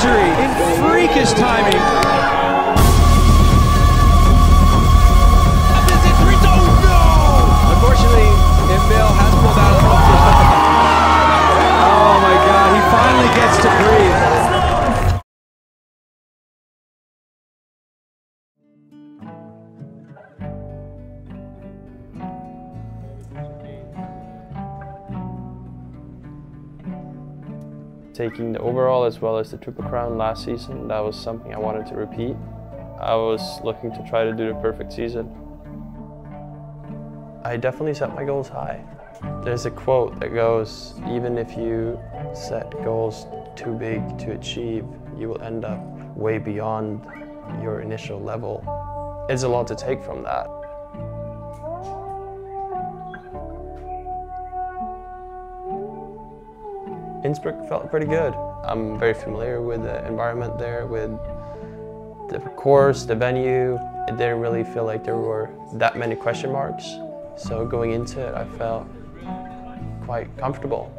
surgery in freakish timing. The overall as well as the Triple Crown last season, that was something I wanted to repeat. I was looking to try to do the perfect season. I definitely set my goals high. There's a quote that goes, even if you set goals too big to achieve, you will end up way beyond your initial level. It's a lot to take from that. Innsbruck felt pretty good. I'm very familiar with the environment there, with the course, the venue. It didn't really feel like there were that many question marks. So going into it, I felt quite comfortable.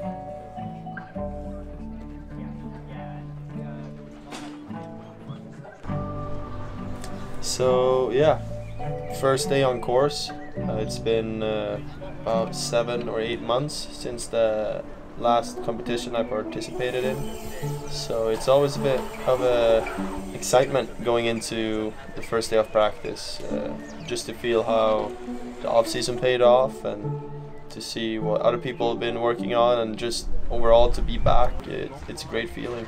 So yeah, first day on course. Uh, it's been uh, about seven or eight months since the last competition I participated in. So it's always a bit of a excitement going into the first day of practice, uh, just to feel how the off season paid off and to see what other people have been working on and just overall to be back. It, it's a great feeling.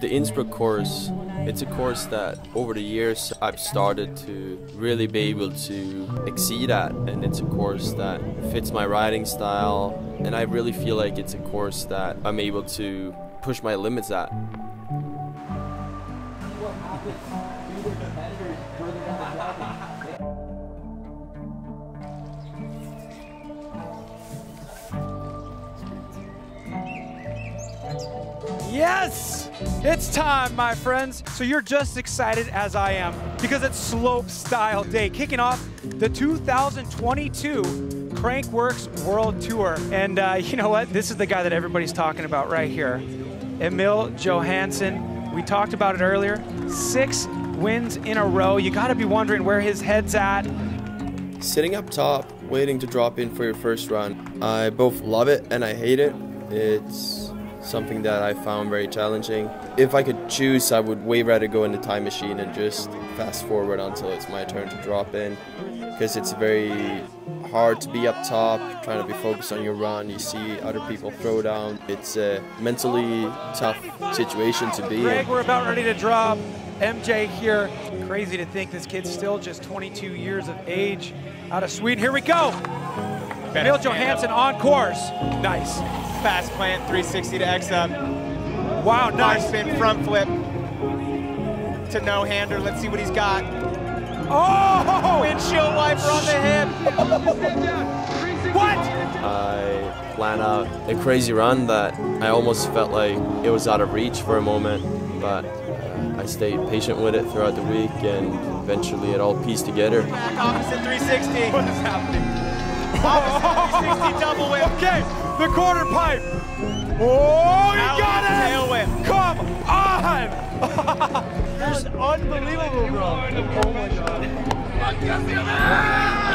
The Innsbruck course, it's a course that over the years I've started to really be able to exceed at and it's a course that fits my riding style and I really feel like it's a course that I'm able to push my limits at. Yes! It's time, my friends. So you're just excited as I am because it's Slope Style Day, kicking off the 2022 Crankworx World Tour. And uh, you know what? This is the guy that everybody's talking about right here. Emil Johansson. We talked about it earlier. Six wins in a row. You got to be wondering where his head's at. Sitting up top, waiting to drop in for your first run, I both love it and I hate it. It's something that I found very challenging. If I could choose, I would way rather go in the time machine and just fast forward until it's my turn to drop in because it's very hard to be up top, trying to be focused on your run. You see other people throw down. It's a mentally tough situation to be Greg, in. we're about ready to drop. EJ here. Crazy to think this kid's still just 22 years of age out of Sweden. Here we go. Emil Johansson on course. Nice. Fast plant 360 to X up. Wow, Nice nice. spin front flip to no hander. Let's see what he's got. Oh! Windshield wiper on the hip. What? I plan out a crazy run that I almost felt like it was out of reach for a moment, but uh, I stayed patient with it throughout the week and eventually it all pieced together. Back opposite 360. What is happening? Opposite 360 double whip. Okay, the quarter pipe. Oh, you Out got it! tail whip. Come on! That's unbelievable, bro. Oh my god.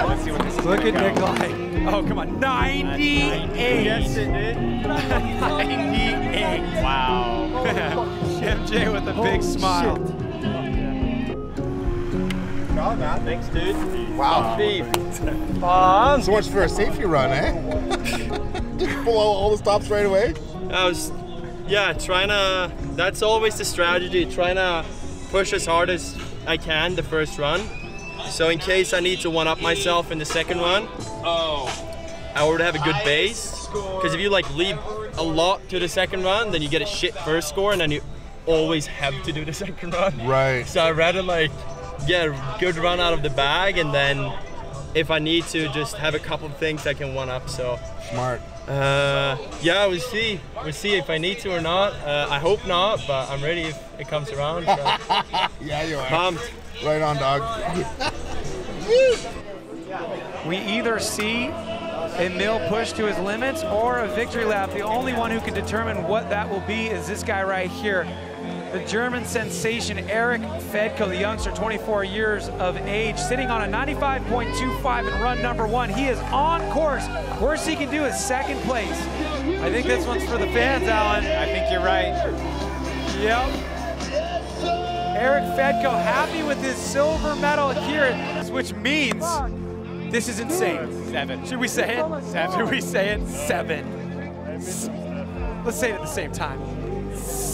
Let's see what this is. Look at Nikolai. Oh, come on. 98. Yes, it did. 98. Wow. EJ with a big oh, smile. Thanks, dude. Wow. Beef. So much for a safety run, eh? Just pull out all the stops right away. I was, yeah, trying to. That's always the strategy. Trying to push as hard as I can the first run. So in case I need to one up myself in the second run, oh, I already have a good base. Because if you like leave a lot to the second run, then you get a shit first score, and then you always have to do the second run. Right. So I'd rather like get a good run out of the bag, and then if I need to, just have a couple of things I can one up. So. Smart. Uh, yeah, we'll see. We'll see if I need to or not. Uh, I hope not, but I'm ready if it comes around. So. Yeah, you are. Pumped. Right on, dog. We either see Emil push to his limits or a victory lap. The only one who can determine what that will be is this guy right here. The German sensation, Erik Fedko, the youngster, 24 years of age, sitting on a 95.25 and run number one. He is on course. Worst he can do is second place. I think this one's for the fans, Alan. I think you're right. Yep. Erik Fedko happy with his silver medal here, which means this is insane. Seven. Should we say it? Seven. Should we say it? Seven. Let's say it at the same time.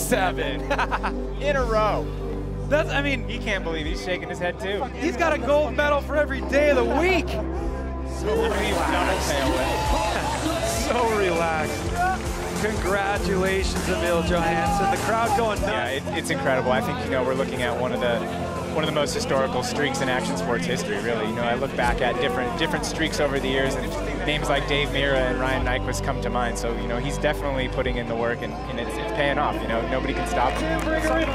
Seven. In a row. That's, I mean, He can't believe he's shaking his head too. he's got a gold medal for every day of the week. So relaxed. So relaxed. Congratulations, Emil Johansson. The crowd going nuts. Yeah, it, it's incredible. I think you know we're looking at one of the one of the most historical streaks in action sports history. Really, you know, I look back at different different streaks over the years, and names like Dave Mirra and Ryan Nyquist come to mind. So you know, he's definitely putting in the work, and, and it's, it's paying off. You know, nobody can stop him. Pride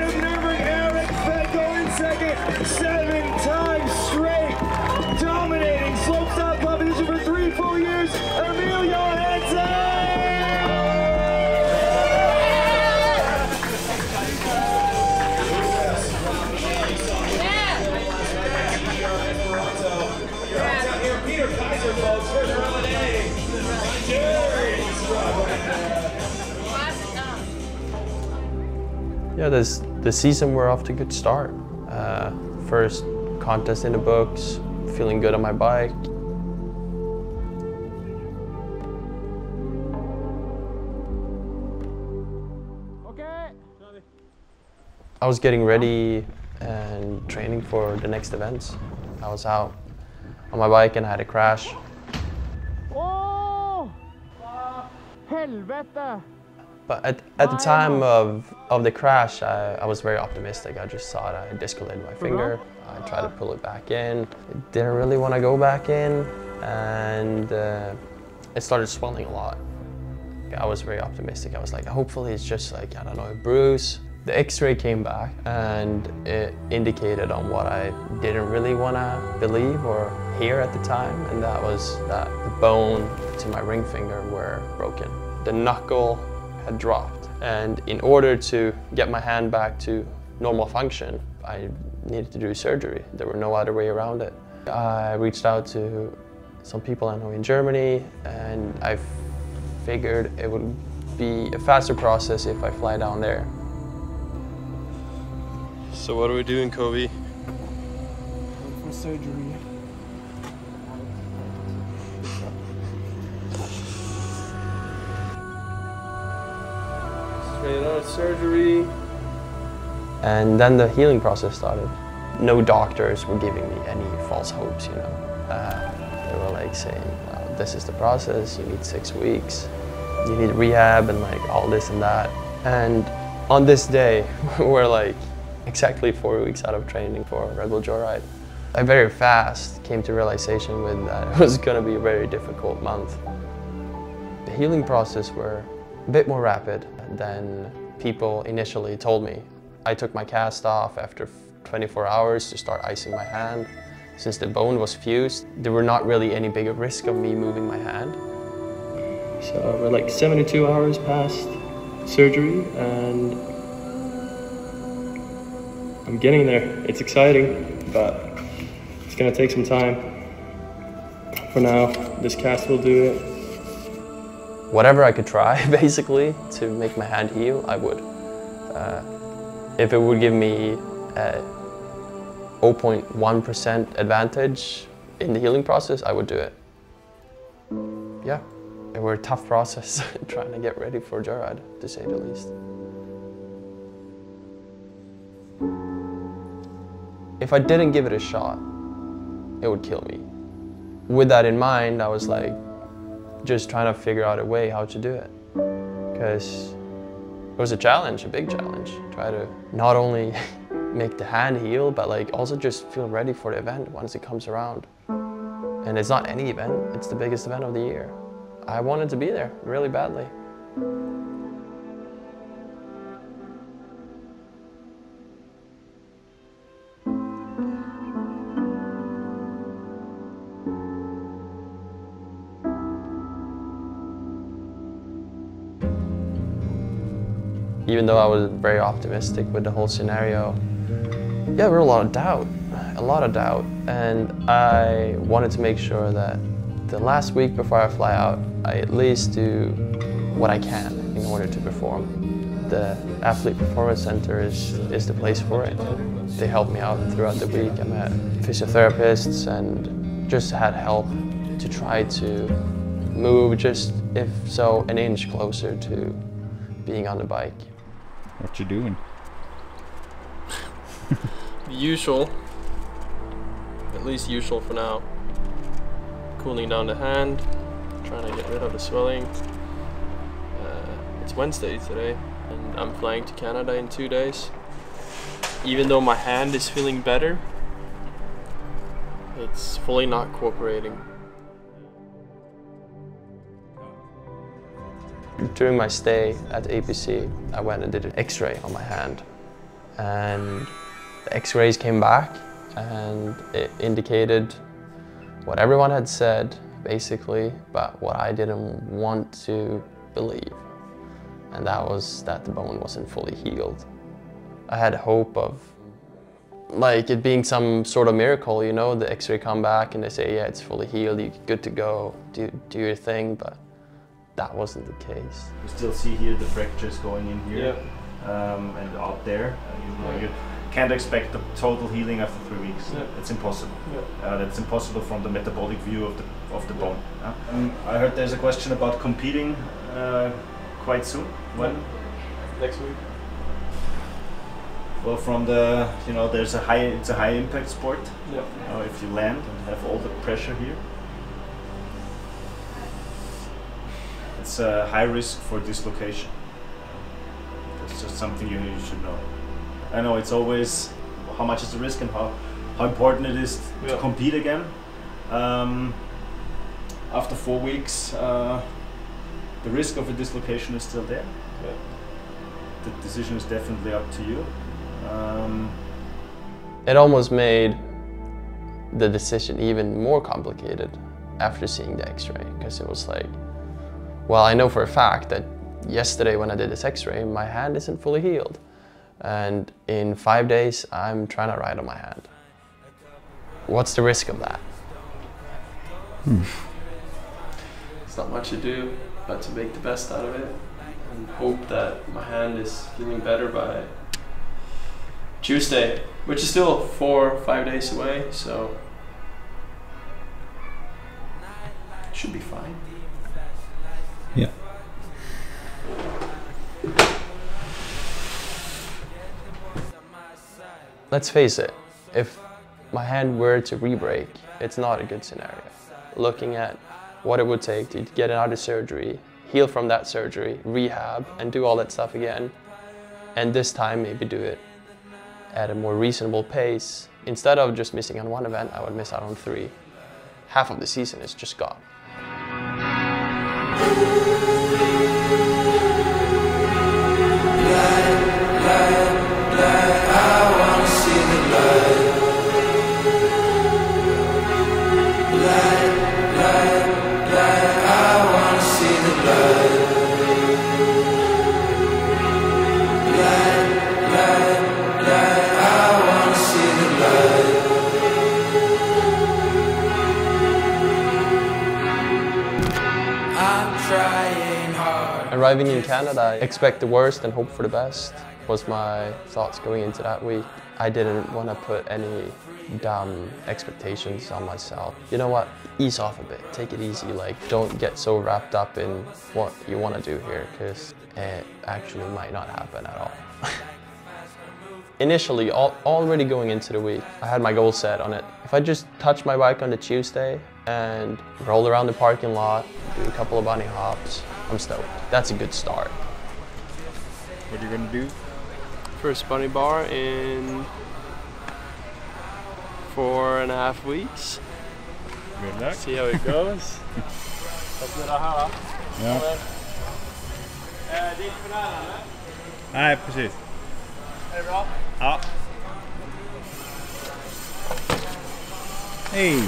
of Erik second. Seven times Yeah, this the season we're off to a good start. Uh, first contest in the books, feeling good on my bike. Okay. I was getting ready and training for the next events. I was out on my bike and I had a crash. Åh! Helvete! But at, at the time of, of the crash, I, I was very optimistic. I just saw thought I discolored my finger. I tried to pull it back in. It didn't really want to go back in, and uh, it started swelling a lot. I was very optimistic. I was like, hopefully it's just like, I don't know, a bruise. The x-ray came back and it indicated on what I didn't really want to believe or hear at the time, and that was that the bone to my ring finger were broken. The knuckle had dropped, and in order to get my hand back to normal function, I needed to do surgery. There were no other way around it. I reached out to some people I know in Germany, and I figured it would be a faster process if I fly down there. So what are we doing, Kobe? For surgery. Out of surgery. And then the healing process started. No doctors were giving me any false hopes, you know. Uh, they were like saying, this is the process, you need six weeks, you need rehab and like all this and that. And on this day, we're like exactly four weeks out of training for Red Bull Joyride. I very fast came to realization with that it was gonna be a very difficult month. The healing process were a bit more rapid than people initially told me. I took my cast off after 24 hours to start icing my hand. Since the bone was fused, there were not really any bigger risk of me moving my hand. So we're like 72 hours past surgery and I'm getting there. It's exciting, but it's gonna take some time. For now, this cast will do it. Whatever I could try, basically, to make my hand heal, I would. Uh, if it would give me a 0.1% advantage in the healing process, I would do it. Yeah, it were a tough process trying to get ready for Joyride, to say the least. If I didn't give it a shot, it would kill me. With that in mind, I was like, just trying to figure out a way how to do it. Because it was a challenge, a big challenge. Try to not only make the hand heal, but like also just feel ready for the event once it comes around. And it's not any event, it's the biggest event of the year. I wanted to be there really badly. Even though I was very optimistic with the whole scenario, yeah, there were a lot of doubt, a lot of doubt. And I wanted to make sure that the last week before I fly out, I at least do what I can in order to perform. The Athlete Performance Center is, is the place for it. They helped me out throughout the week. I met physiotherapists and just had help to try to move just, if so, an inch closer to being on the bike. What you doing? usual. At least usual for now. Cooling down the hand, trying to get rid of the swelling. Uh, it's Wednesday today, and I'm flying to Canada in two days. Even though my hand is feeling better, it's fully not cooperating. During my stay at APC, I went and did an x-ray on my hand. And the x-rays came back and it indicated what everyone had said, basically, but what I didn't want to believe. And that was that the bone wasn't fully healed. I had hope of like it being some sort of miracle, you know, the x-ray come back and they say, yeah, it's fully healed, you're good to go, do, do your thing, but that wasn't the case. You still see here the fractures going in here um, and out there. Uh, you, know, you can't expect the total healing after three weeks. It's impossible. Uh, that's impossible from the metabolic view of the of the bone. uh. Um, I heard there's a question about competing uh, quite soon. When? Next week? Well, from the you know, there's a high. It's a high impact sport. Yeah. You know, if you land and have all the pressure here, it's a high risk for dislocation. That's just something you, you should know. I know it's always how much is the risk and how, how important it is to Yeah. compete again. Um, after four weeks, uh, the risk of a dislocation is still there. Yeah. The decision is definitely up to you. Um, It almost made the decision even more complicated after seeing the x-ray because it was like, well, I know for a fact that yesterday when I did this x-ray, my hand isn't fully healed. And in five days, I'm trying to ride on my hand. What's the risk of that? Hmm. It's not much to do but to make the best out of it and hope that my hand is feeling better by Tuesday, which is still four five days away, so it should be fine. Yeah. Let's face it, if my hand were to re-break, it's not a good scenario. Looking at what it would take to get out of surgery, heal from that surgery, rehab, and do all that stuff again, and this time maybe do it at a more reasonable pace. Instead of just missing on one event, I would miss out on three. Half of the season is just gone. Arriving in Canada, I expect the worst and hope for the best was my thoughts going into that week. I didn't want to put any dumb expectations on myself. You know what? Ease off a bit. Take it easy. Like, don't get so wrapped up in what you want to do here because it actually might not happen at all. Initially, al already going into the week, I had my goal set on it. If I just touch my bike on the Tuesday and roll around the parking lot, do a couple of bunny hops, I'm stoked. That's a good start. What are you gonna do? First bunny bar in four and a half weeks. Good luck. See how it goes. Ja. Nej, precis. Är det bra? Ja. Hej!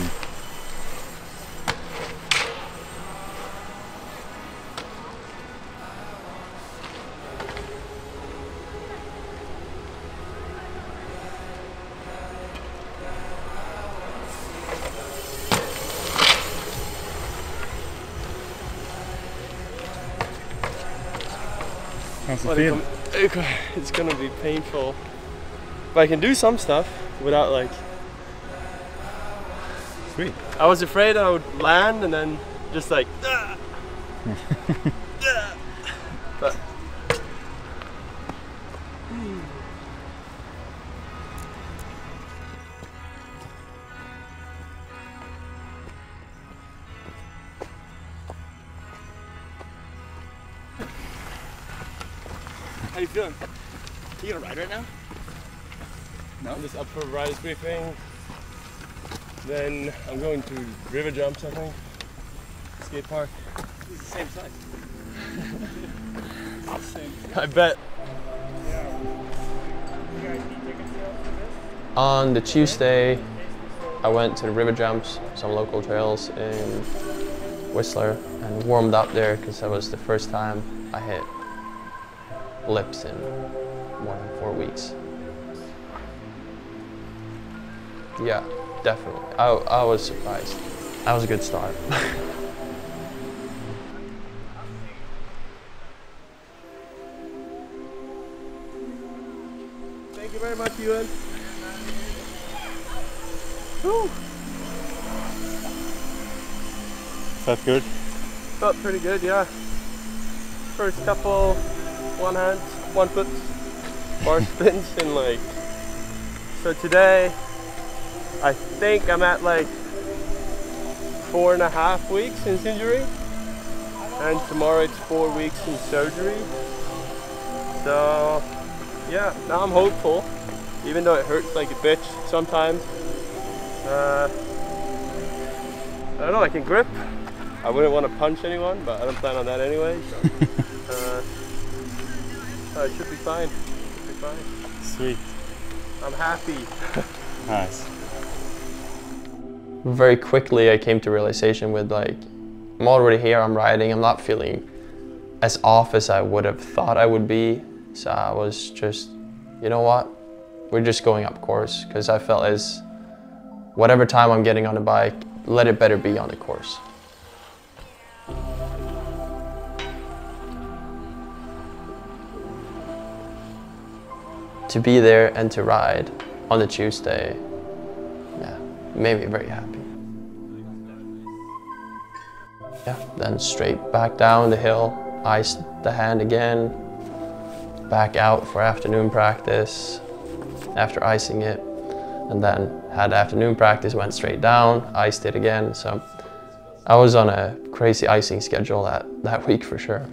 How's feel? It's gonna be painful. But I can do some stuff without like. Sweet. I was afraid I would land and then just like. How you feeling? You gonna ride right now? No. I'm just up for riders briefing. Then I'm going to river jumps, I think. Skate park. It's the same size. I bet. On the Tuesday, I went to the river jumps, some local trails in Whistler, and warmed up there because that was the first time I hit lips in more than four weeks. Yeah, definitely. I, I was surprised. That was a good start. Thank you very much, Ewan. Whew. Felt good? Felt pretty good, yeah. First couple, one hand, one foot bar spins and like. So today, I think I'm at like four and a half weeks since injury, and tomorrow it's four weeks since surgery. So, yeah, now I'm hopeful, even though it hurts like a bitch sometimes. Uh, I don't know, I can grip. I wouldn't want to punch anyone, but I don't plan on that anyway. So, so it should be fine. Should be fine. Sweet. I'm happy. Nice. very quickly I came to realization with like I'm already here, I'm riding, I'm not feeling as off as I would have thought I would be. So I was just, you know what? We're just going up course because I felt as whatever time I'm getting on the bike, let it better be on the course. To be there and to ride on a Tuesday, yeah, made me very happy. Yeah, then straight back down the hill, iced the hand again, back out for afternoon practice after icing it, and then had afternoon practice, went straight down, iced it again. So I was on a crazy icing schedule that, that week for sure.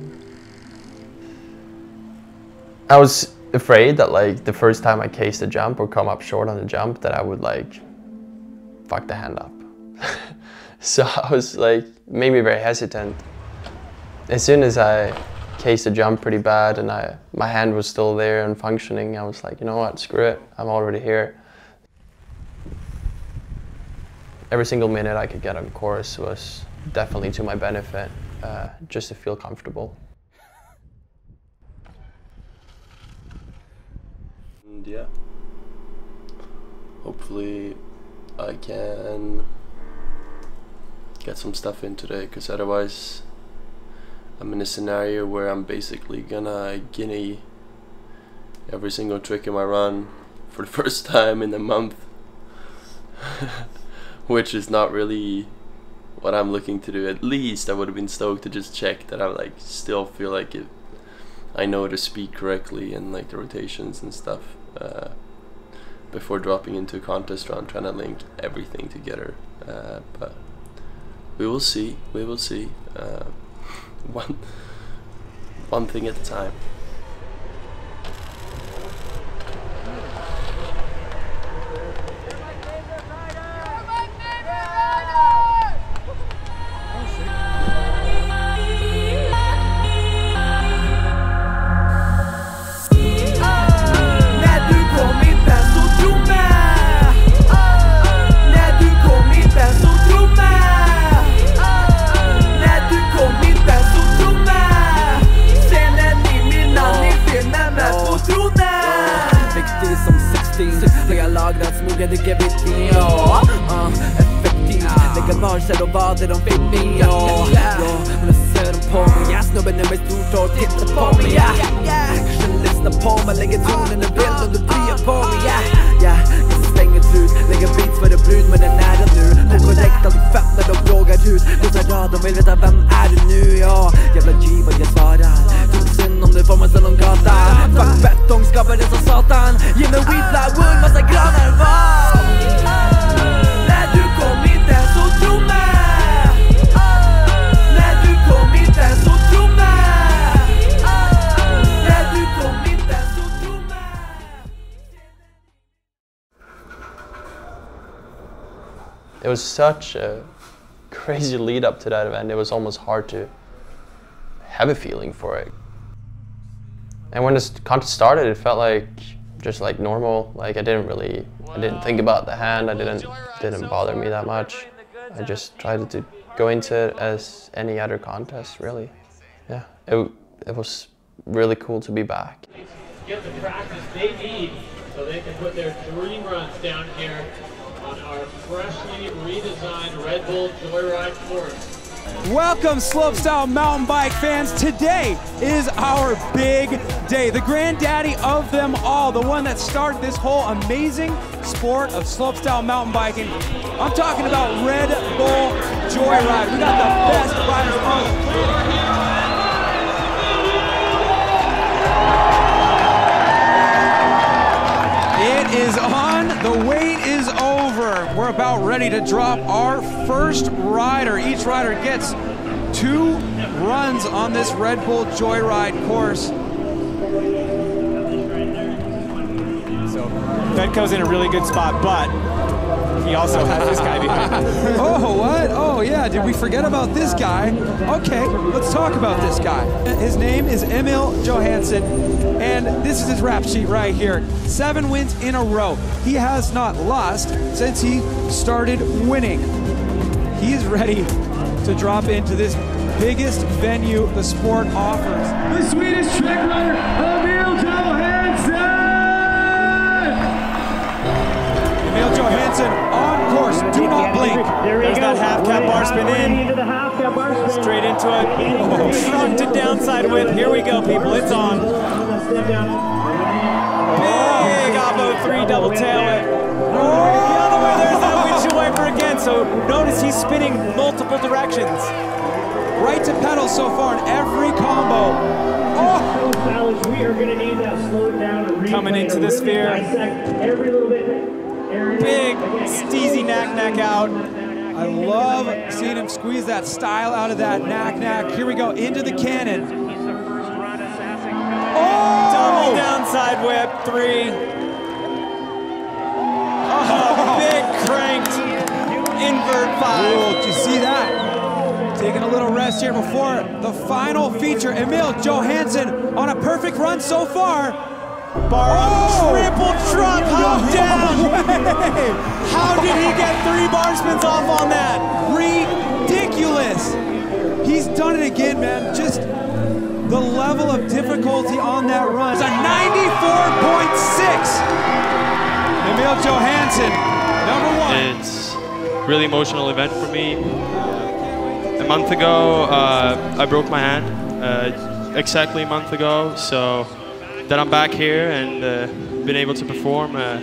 I was afraid that like the first time I cased a jump or come up short on a jump that I would like fuck the hand up. so I was like, made me very hesitant. As soon as I cased a jump pretty bad and I, my hand was still there and functioning, I was like, you know what, screw it, I'm already here. Every single minute I could get on course was definitely to my benefit, uh, just to feel comfortable. And yeah, hopefully I can get some stuff in today because otherwise I'm in a scenario where I'm basically gonna guinea every single trick in my run for the first time in a month which is not really what I'm looking to do. At least I would have been stoked to just check that I like still feel like it I know to speak correctly and like the rotations and stuff uh, before dropping into a contest run trying to link everything together. Uh, but we will see we will see. Uh, one one thing at a time such a crazy lead up to that event. It was almost hard to have a feeling for it. And when the contest started, it felt like just like normal. Like I didn't really, I didn't think about the hand. I didn't, didn't bother me that much. I just tried to go into it as any other contest, really. Yeah, it, it was really cool to be back. get the practice they need so they can put their dream runs down here on our freshly redesigned Red Bull Joyride course. Welcome, slopestyle mountain bike fans. Today is our big day, the granddaddy of them all, the one that started this whole amazing sport of slopestyle mountain biking. I'm talking about Red Bull Joyride. We got the best riders on the planet. We're about ready to drop our first rider. Each rider gets two runs on this Red Bull Joyride course. So Fedko's in a really good spot, but he also has this guy behind him. oh, what? Oh, yeah. Did we forget about this guy? Okay, let's talk about this guy. His name is Emil Johansson, and this is his rap sheet right here. Seven wins in a row. He has not lost since he started winning. He is ready to drop into this biggest venue the sport offers. The Swedish trick runner, Emil Johansson! Emil Johansson on course. Do not blink. There's that half cap bar spin in. Straight into a truck to downside whip. Here we go, people. It's on. Big Oppo 3 double tail whip. Oh, the other way, there's that windshield wiper again. So notice he's spinning multiple directions. Right to pedal so far in every combo. Oh! We are going to need that slowed down. Coming into the sphere. Every little bit. Big steezy nac nac out. I love seeing him squeeze that style out of that nac nac. Here we go into the cannon. Oh! Double downside whip, three. Oh, big cranked invert five. Cool, did you see that? Taking a little rest here before the final feature. Emil Johansson on a perfect run so far. Bar Oh! triple truck hop down. How did he get three bar spins off on that? Ridiculous. He's done it again, man. Just the level of difficulty on that run. It's a 94.6. Emil Johansson, number one. It's really emotional event for me. A month ago, uh, I broke my hand, uh, exactly a month ago. So that I'm back here and uh, been able to perform uh,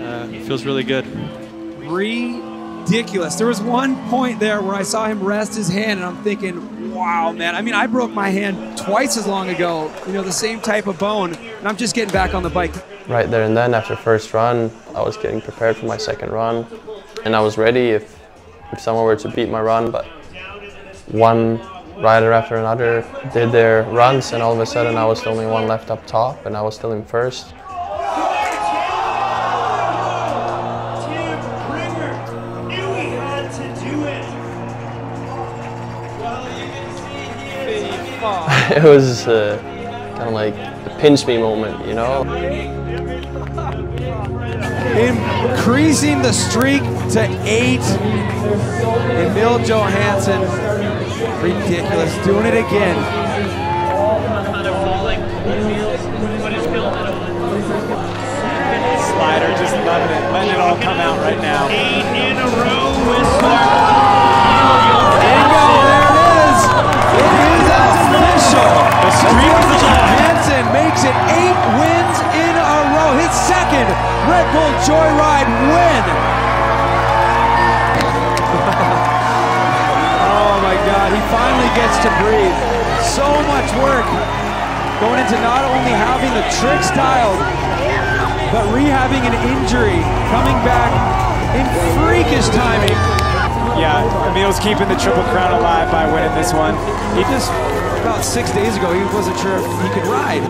uh, feels really good. ridiculous. There was one point there where I saw him rest his hand, and I'm thinking, wow, man. I mean, I broke my hand twice as long ago, you know, the same type of bone, and I'm just getting back on the bike. Right there and then, after first run, I was getting prepared for my second run, and I was ready if if someone were to beat my run. But one rider after another did their runs, and all of a sudden, I was the only one left up top, and I was still in first. it was uh, kind of like a pinch me moment, you know. Increasing the streak to eight. Emil Johansson, ridiculous, doing it again. Slider just loving it, letting it all come out right now. Eight in a row with Bingo, there it is. It is official. Emil Johansson makes it eight wins in a row. His second Red Bull Joyride win. Finally gets to breathe. So much work going into not only having the tricks dialed, but rehabbing an injury, coming back in freakish timing. Yeah, Emil's keeping the Triple Crown alive by winning this one. He just, about six days ago, he wasn't sure if he could ride.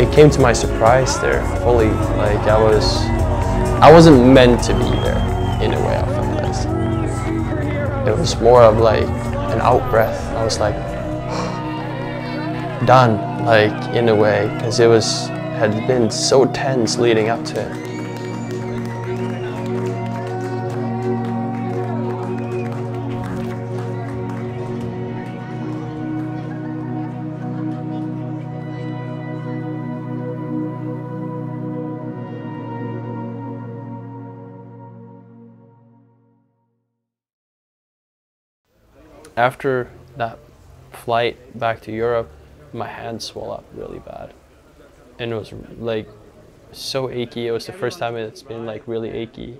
It came to my surprise there fully. Like I was, I wasn't meant to be was more of like an out breath. I was like done, like in a way, because it was had been so tense leading up to it. After that flight back to Europe, my hand swelled up really bad. And it was like so achy. It was the first time it's been like really achy.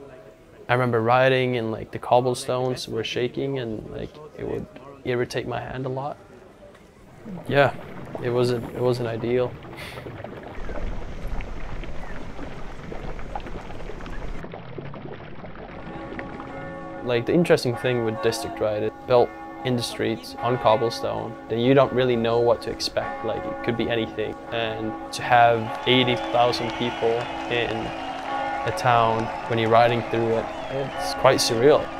I remember riding and like the cobblestones were shaking and like it would irritate my hand a lot. Yeah, it wasn't it wasn't ideal. Like the interesting thing with district ride, it built in the streets on cobblestone, then you don't really know what to expect. Like it could be anything. And to have 80,000 people in a town when you're riding through it, it's quite surreal.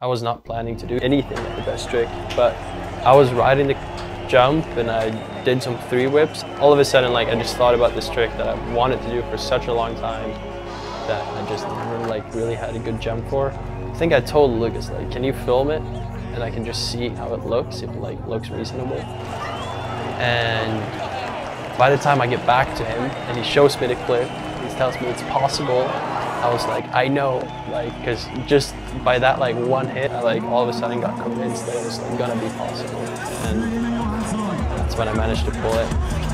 I was not planning to do anything at the best trick, but I was riding the jump and I did some three whips. All of a sudden, like I just thought about this trick that I wanted to do for such a long time that I just never like really had a good jump for. I think I told Lukas like, can you film it and I can just see how it looks if it like looks reasonable. And by the time I get back to him and he shows me the clip, he tells me it's possible I was like, I know, like, because just by that like one hit, I like all of a sudden got convinced that it was like, gonna be possible, and that's when I managed to pull it.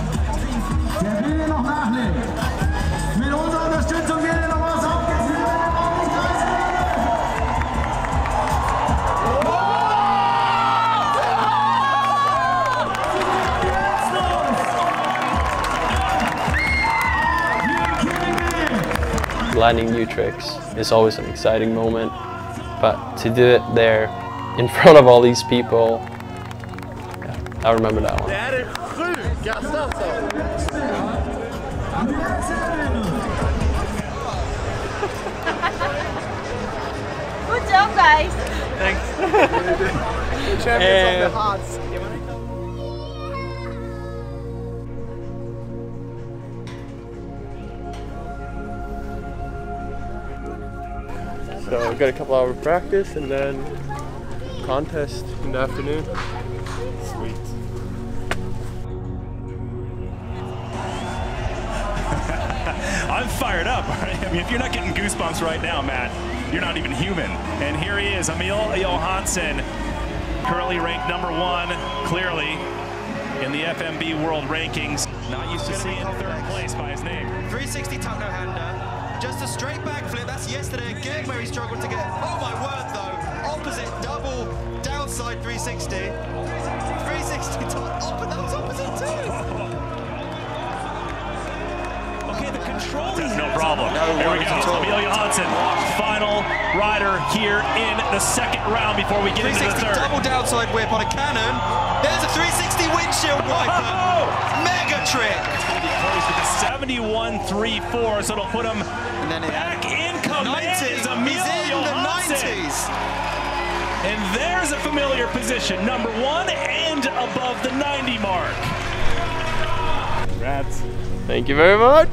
Landing new tricks is always an exciting moment, but to do it there in front of all these people, yeah, I remember that one. Det här är sjukaste alltså! Good job, guys. Thanks. Champions of the hearts. So I've got a couple hour of practice and then contest in the afternoon. Sweet. I'm fired up. I mean, if you're not getting goosebumps right now, Matt, you're not even human. And here he is, Emil Johansson, currently ranked number one, clearly in the FMB World Rankings. Not used to seeing third place by his name. 360 tuck no hander. Just a straight backflip. That's yesterday again where he struggled to get. Oh my word, though. Opposite double downside 360. 360 top. Oh, that was opposite too. Okay, the control. No problem. Here we go. Emil Johansson, final rider here in the second round before we get into the 360 third. double downside whip on a cannon. There's a 360 windshield wiper. Oh! Mega trick. It's going to be close with a 71-3-4, so it'll put him back in command. 90. is Emil He's in the Johansson. 90s. And there's a familiar position, number one and above the 90 mark. Congrats. Thank you very much.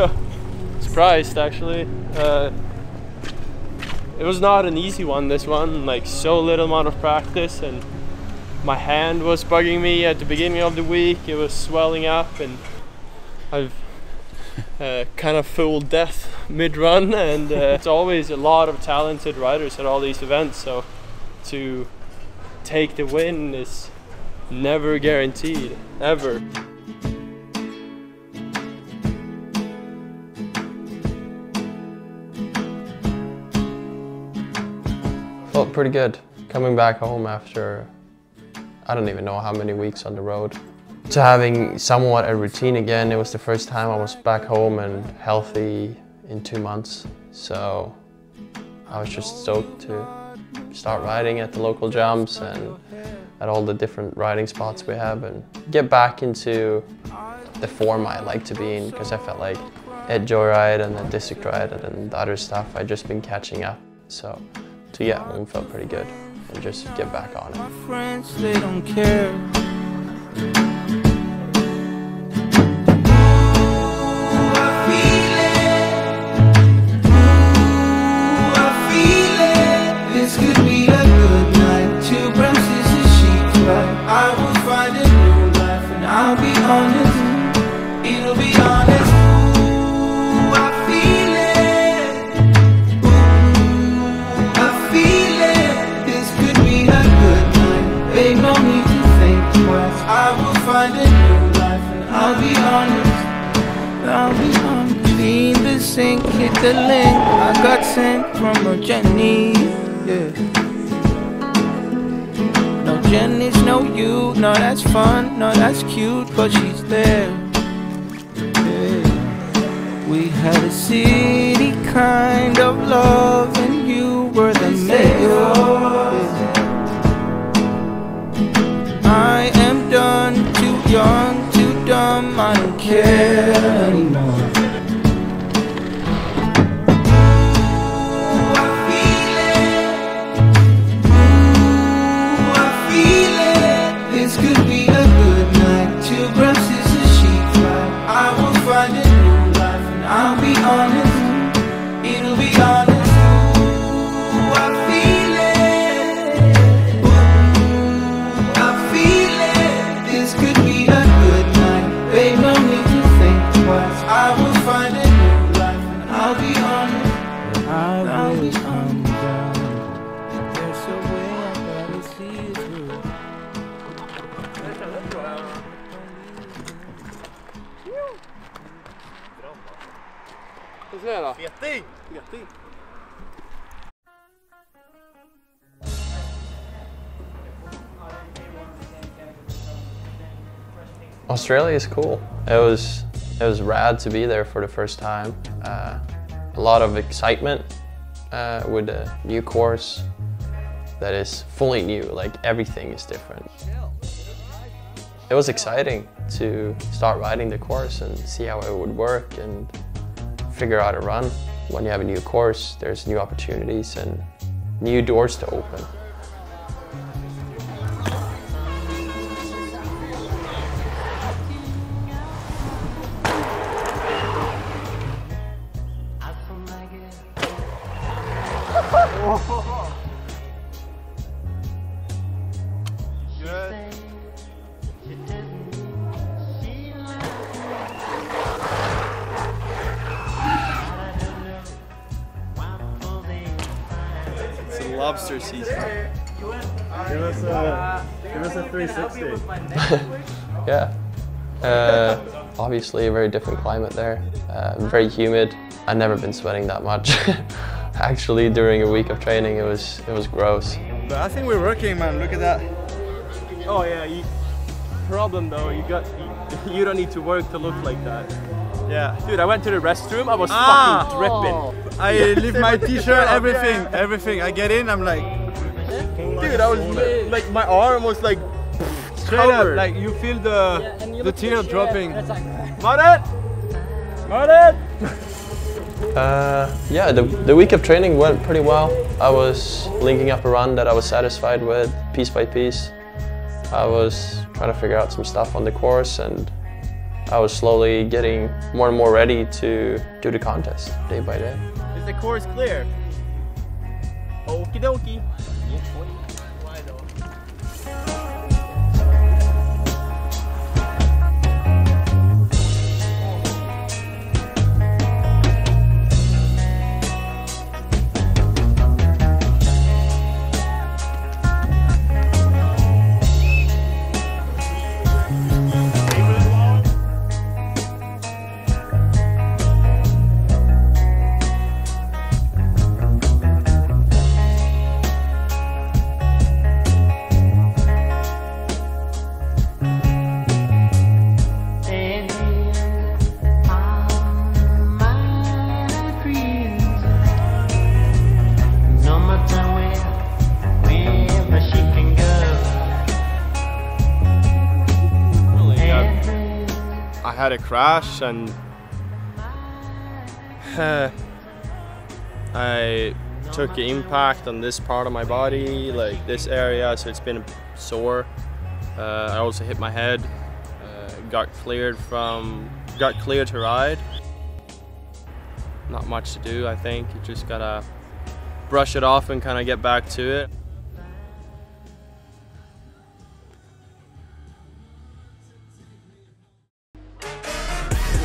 Surprised, actually. Uh, it was not an easy one, this one. Like, so little amount of practice, and my hand was bugging me at the beginning of the week. It was swelling up, and I've uh, kind of fooled death mid-run. And uh, it's always a lot of talented riders at all these events, so to take the win is never guaranteed, ever. Felt pretty good coming back home after I don't even know how many weeks on the road. To having somewhat a routine again, it was the first time I was back home and healthy in two months. So I was just stoked to start riding at the local jumps and at all the different riding spots we have and get back into the form I like to be in because I felt like at Joyride and the District Ride and the other stuff I'd just been catching up. So to get home felt pretty good and just get back on it. The link. I got sent from a Jenny. Yeah. No Jenny's no you. No, that's fun. No, that's cute, but she's there. Yeah. We had a city kind of love, and you were the mayor. I am done, too young, too dumb. I don't care anymore. Australia is cool. It was it was rad to be there for the first time. Uh, a lot of excitement uh, with a new course that is fully new. Like everything is different. It was exciting to start riding the course and see how it would work and figure out a run. When you have a new course, there's new opportunities and new doors to open. Lobster season. Give us a, give us a 360. yeah. Uh, obviously, a very different climate there. Uh, very humid. I've never been sweating that much. Actually, during a week of training, it was it was gross. But I think we're working, man. Look at that. Oh yeah. You, problem though, you got you, you don't need to work to look like that. Yeah. Dude, I went to the restroom. I was Ah. fucking dripping. I leave my t-shirt, everything, everything. I get in, I'm like, Dude, I was like, my arm was like straight up, like you feel the the tear dropping. Marit! Marit! Uh, yeah, the, the week of training went pretty well. I was linking up a run that I was satisfied with, piece by piece. I was trying to figure out some stuff on the course and I was slowly getting more and more ready to do the contest day by day. Is the course clear? Okie dokie. Had a crash and I took impact on this part of my body, like this area, so it's been sore. Uh, I also hit my head, uh, got cleared from, got cleared to ride. Not much to do, I think. You just gotta brush it off and kind of get back to it.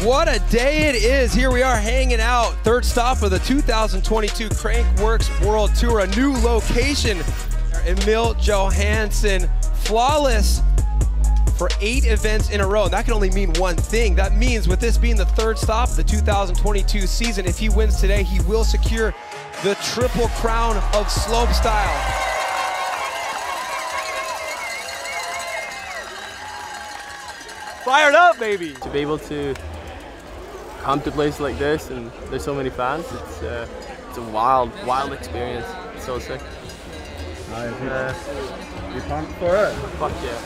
What a day it is. Here we are hanging out. Third stop of the 2022 Crankworx World Tour, a new location. Emil Johansson, flawless for eight events in a row. And that can only mean one thing. That means with this being the third stop of the 2022 season, if he wins today, he will secure the triple crown of slopestyle. Fired up, baby! To be able to come to a place like this and there's so many fans, it's uh, it's a wild, wild experience. It's so sick. Uh, You pumped for it? fuck yeah.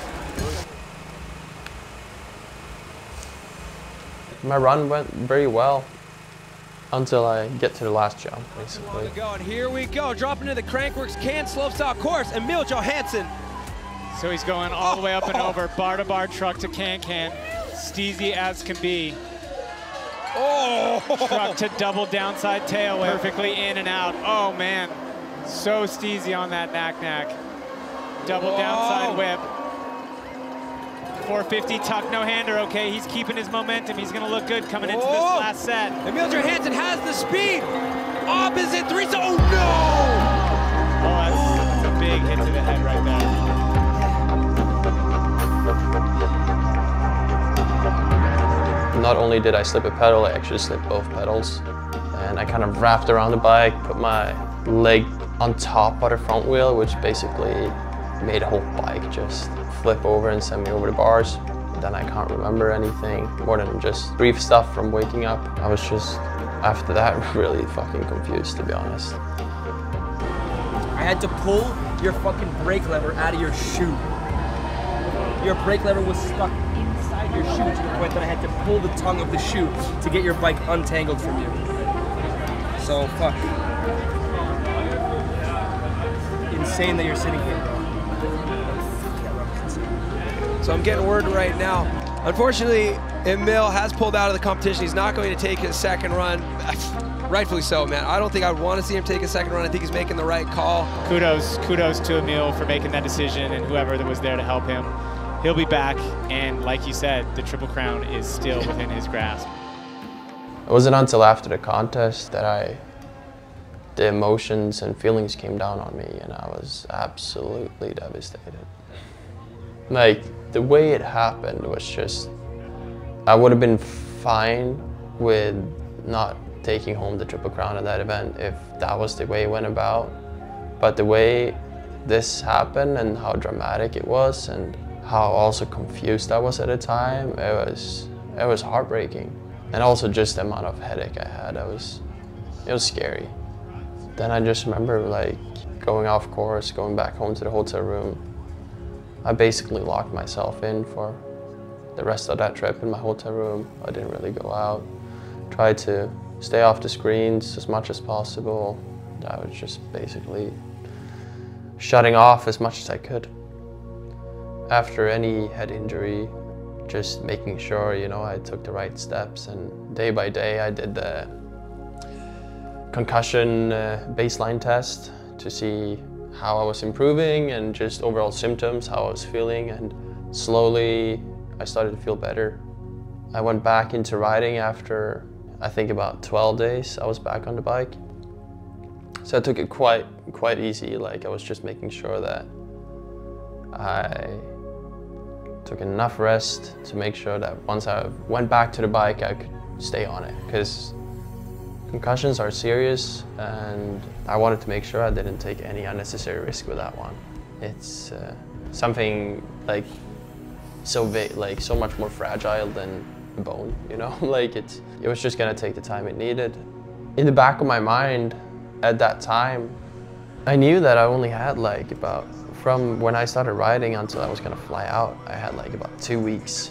My run went very well until I get to the last jump, basically. Go, and here we go, dropping into the Crankworx Cairns slopestyle course, Emil Johansson. So he's going all the way up and over, bar to bar, truck to can can, steezy as can be. Oh! Truck to double downside tail, perfectly in and out. Oh man, so steezy on that nac nac. Double downside whip. 450 tuck no hander. Okay, he's keeping his momentum. He's gonna look good coming into this last set. Emil Johansson has the speed. Opposite three. Oh no! Not only did I slip a pedal, I actually slipped both pedals. And I kind of wrapped around the bike, put my leg on top of the front wheel, which basically made the whole bike just flip over and send me over the bars. Then I can't remember anything more than just brief stuff from waking up. I was just, after that, really fucking confused, to be honest. I had to pull your fucking brake lever out of your shoe. Your brake lever was stuck inside your shoe to the point that I had to pull the tongue of the shoe to get your bike untangled from you. So, fuck. Insane that you're sitting here. So I'm getting word right now. Unfortunately, Emil has pulled out of the competition. He's not going to take his second run. Rightfully so, man. I don't think I'd want to see him take a second run. I think he's making the right call. Kudos, kudos to Emil for making that decision and whoever that was there to help him. He'll be back, and like you said, the Triple Crown is still within his grasp. It wasn't until after the contest that I, the emotions and feelings came down on me and I was absolutely devastated. Like, the way it happened was just, I would have been fine with not taking home the Triple Crown at that event if that was the way it went about. But the way this happened and how dramatic it was and how also confused I was at the time, it was, it was heartbreaking. And also just the amount of headache I had, I was, it was scary. Then I just remember like going off course, going back home to the hotel room. I basically locked myself in for the rest of that trip in my hotel room. I didn't really go out. Tried to stay off the screens as much as possible. I was just basically shutting off as much as I could. After any head injury, just making sure, you know, I took the right steps and day by day I did the concussion uh, baseline test to see how I was improving and just overall symptoms, how I was feeling and slowly I started to feel better. I went back into riding after I think about 12 days I was back on the bike. So I took it quite quite easy, like I was just making sure that I took enough rest to make sure that once I went back to the bike I could stay on it because concussions are serious and I wanted to make sure I didn't take any unnecessary risk with that one. It's uh, something like so big, like so much more fragile than bone, you know? like it's, it was just gonna take the time it needed. In the back of my mind at that time, I knew that I only had like about, from when I started riding until I was gonna fly out, I had like about two weeks.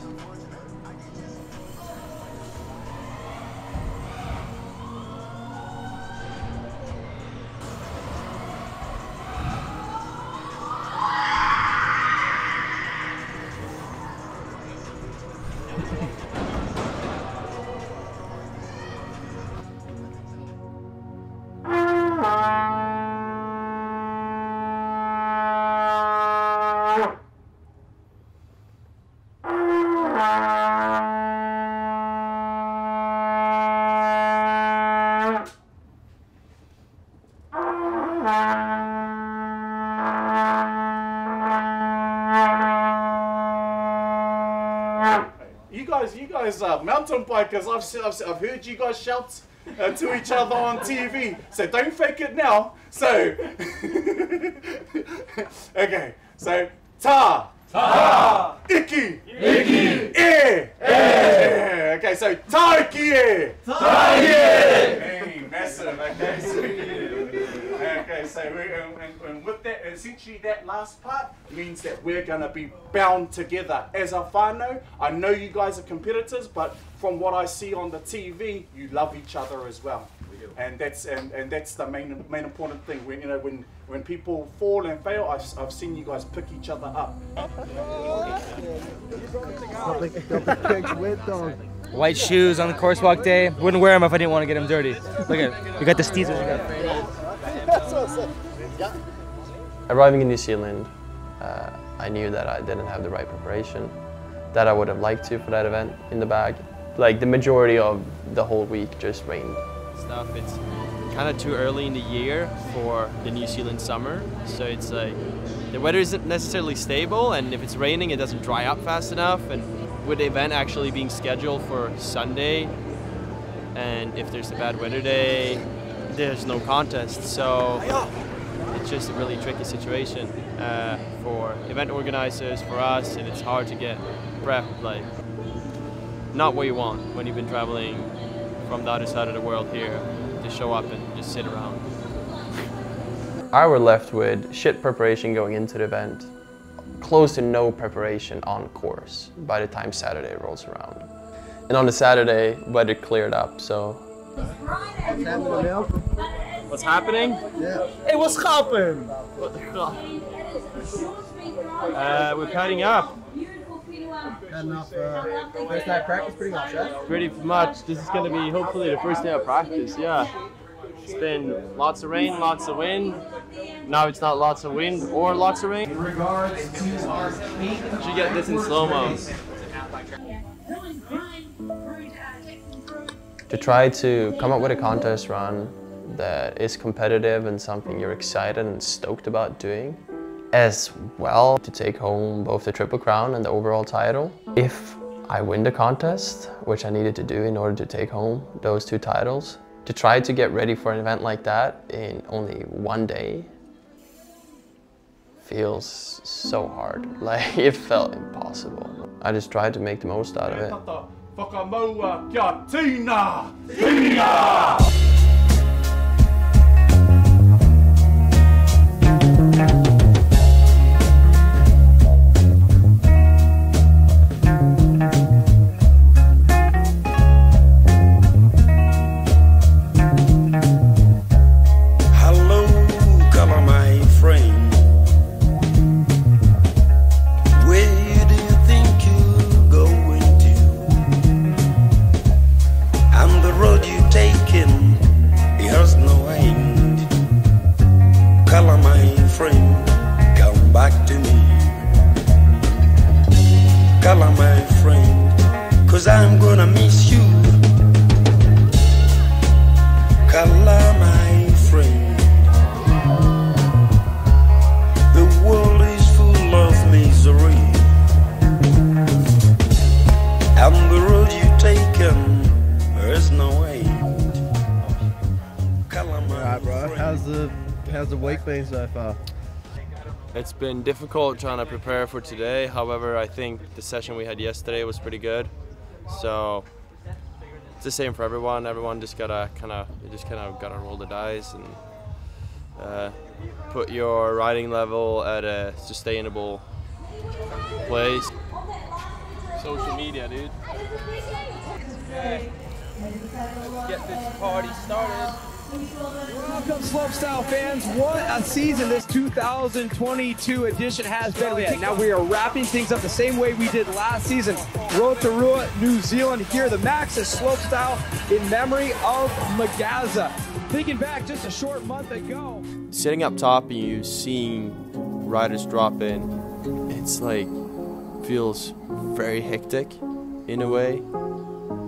Are mountain bikers. I've, se- I've, se- I've heard you guys shout uh, to each other on TV. So don't fake it now. So, okay. So, ta. Ta. Iki. Iki. E. E. Okay, so taiki. Taiki Hey, massive. Okay, okay, so we, and, and, and with that, essentially that last part means that we're going to be bound together as a whānau. I know you guys are competitors, but from what I see on the TV, you love each other as well. And that's and, and that's the main main important thing. When you know when when people fall and fail, I've, I've seen you guys pick each other up. White shoes on the course walk day. Wouldn't wear them if I didn't want to get them dirty. Look at, you got the steezers. We got Arriving in New Zealand, uh, I knew that I didn't have the right preparation that I would have liked to for that event in the bag. Like the majority of the whole week just rained. stuff. It's kind of too early in the year for the New Zealand summer, so it's like the weather isn't necessarily stable, and if it's raining, it doesn't dry up fast enough. And with the event actually being scheduled for Sunday, and if there's a bad weather day, there's no contest. So it's just a really tricky situation uh, for event organizers, for us, and it's hard to get prep like not what you want when you've been traveling from the other side of the world here to show up and just sit around. I were left with shit preparation going into the event, close to no preparation on course by the time Saturday rolls around. And on the Saturday, weather cleared up, so What's happening? Yeah. Hey, what's happening? What the fuck? Uh, we're cutting up. Had enough uh, first night practice pretty much, yeah? Pretty much. This is going to be hopefully the first day of practice. Yeah. It's been lots of rain, lots of wind. Now it's not lots of wind or lots of rain. In regards to our Should get this in slow mo. to try to come up with a contest run that is competitive and something you're excited and stoked about doing, as well to take home both the Triple Crown and the overall title. If I win the contest, which I needed to do in order to take home those two titles, to try to get ready for an event like that in only one day feels so hard. Like it felt impossible. I just tried to make the most out of it. How's the week been so far? It's been difficult trying to prepare for today. However, I think the session we had yesterday was pretty good. So it's the same for everyone. Everyone just gotta kind of, just kind of gotta roll the dice and uh, put your riding level at a sustainable place. Social media, dude. Let's get this party started. Welcome, slopestyle fans. What a season this 2022 edition has been. Now we are wrapping things up the same way we did last season. Rotorua, New Zealand. Here, the Maxxis slopestyle in memory of McGazza. Thinking back just a short month ago. Sitting up top and you seeing riders drop in, it's like feels very hectic in a way.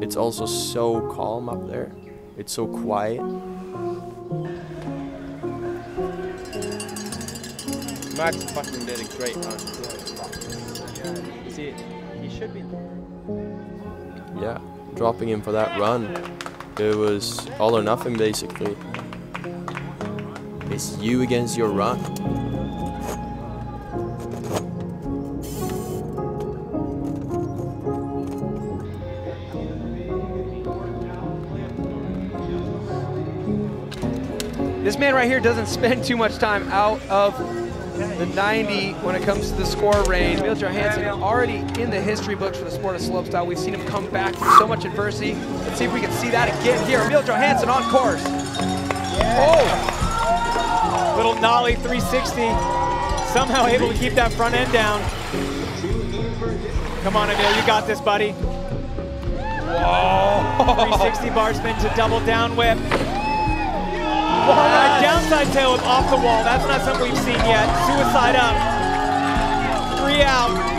It's also so calm up there. It's so quiet. Max fucking did a great run. See, he should be. Yeah, dropping him for that run. It was all or nothing basically. It's you against your run. Man right here doesn't spend too much time out of the 90 when it comes to the score range. Emil Johansson already in the history books for the sport of slopestyle. We've seen him come back from so much adversity. Let's see if we can see that again here. Emil Johansson on course. Oh! Little nollie 360. Somehow able to keep that front end down. Come on, Emil, you got this, buddy. Whoa! 360 bar spin to double down whip. Downside tail whip off the wall. That's not something we've seen yet. Suicide up. Three out.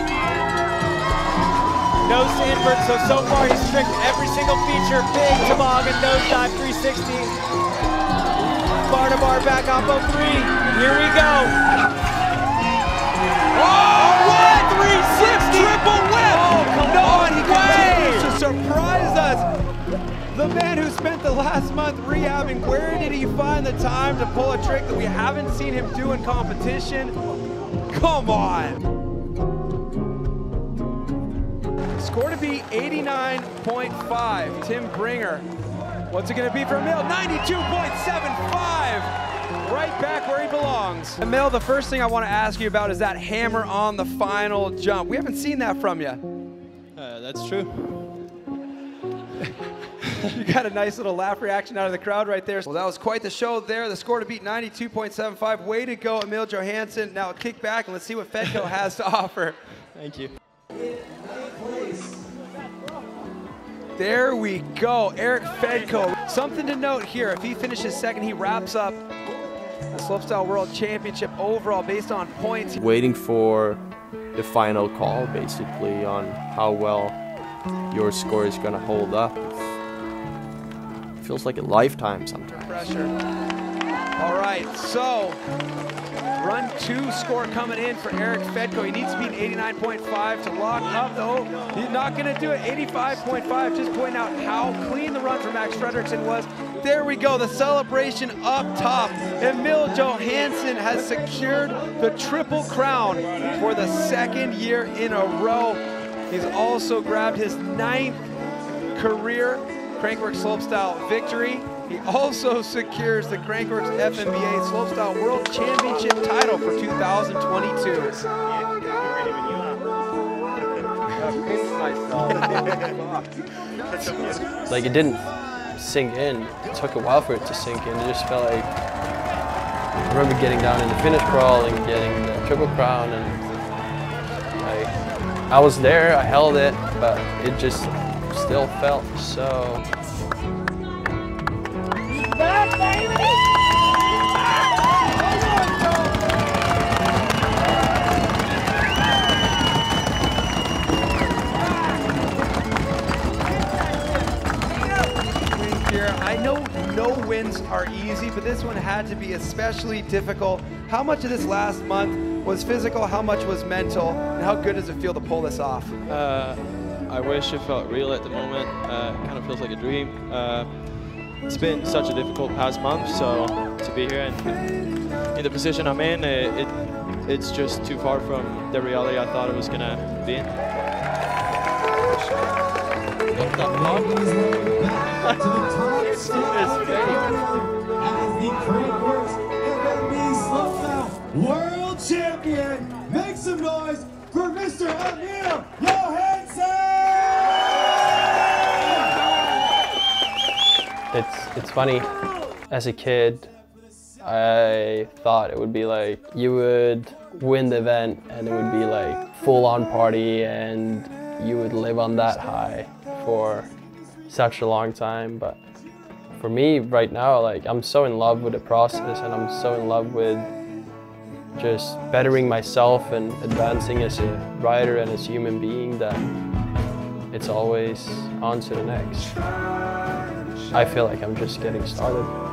To invert, so so far he's strict every single feature. Big toboggan, nose dive, 360. Bar to bar back off of three. Here we go. Oh, The man who spent the last month rehabbing, where did he find the time to pull a trick that we haven't seen him do in competition? Come on! Score to be 89.5. Tim Bringer. What's it going to be for Emil? 92.75! Right back where he belongs. Emil, the first thing I want to ask you about is that hammer on the final jump. We haven't seen that from you. Uh, that's true. You got a nice little laugh reaction out of the crowd right there. Well, that was quite the show there. The score to beat 92.75. Way to go, Emil Johansson. Now kick back and let's see what Fedko has to offer. Thank you. There we go, Erik Fedko. Something to note here, if he finishes second, he wraps up the Slopestyle World Championship overall based on points. Waiting for the final call basically on how well your score is gonna hold up. Feels like a lifetime sometimes. Pressure. All right, so run two score coming in for Erik Fedko. He needs to beat 89.5 to lock up though. He's not gonna do it, 85.5. Just point out how clean the run for Max Fredriksson was. There we go, the celebration up top. Emil Johansson has secured the Triple Crown for the second year in a row. He's also grabbed his ninth career Crankworx Slopestyle victory. He also secures the Crankworx FMBA Slopestyle World Championship title for 2022. like it didn't sink in. It took a while for it to sink in. It just felt like I remember getting down in the finish crawl and getting the triple crown and like I was there, I held it, but it just still felt so Back, baby! I know no wins are easy, but this one had to be especially difficult. How much of this last month was physical? How much was mental? And how good does it feel to pull this off? Uh, I wish it felt real at the moment. Uh, it kind of feels like a dream. Uh, it's been such a difficult past month, so to be here and in the position I'm in, it, it it's just too far from the reality I thought it was gonna be in. The World champion! Make some noise for Mr. Emil It's it's funny. As a kid, I thought it would be like you would win the event and it would be like full on party and you would live on that high for such a long time. But for me right now, like I'm so in love with the process and I'm so in love with just bettering myself and advancing as a writer and as a human being that it's always on to the next. I feel like I'm just getting started.